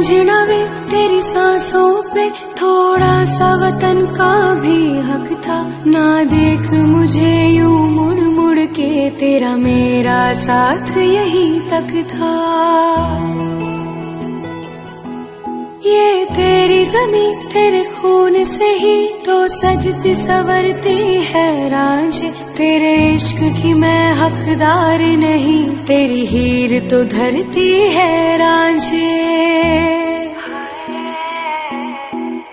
रांझना वे, तेरी सांसों पे थोड़ा सा वतन का भी हक था। ना देख मुझे यूँ मुड़ मुड़ के, तेरा मेरा साथ यही तक था। ये तेरी जमी तेरे खून से ही तो सजती सवरती है रांझ। तेरे इश्क की मैं हकदार नहीं, तेरी हीर तो धरती है रांझे।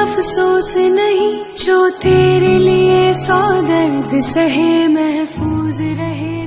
अफसोस नहीं जो तेरे लिए सौ दर्द सहे महफूज रहे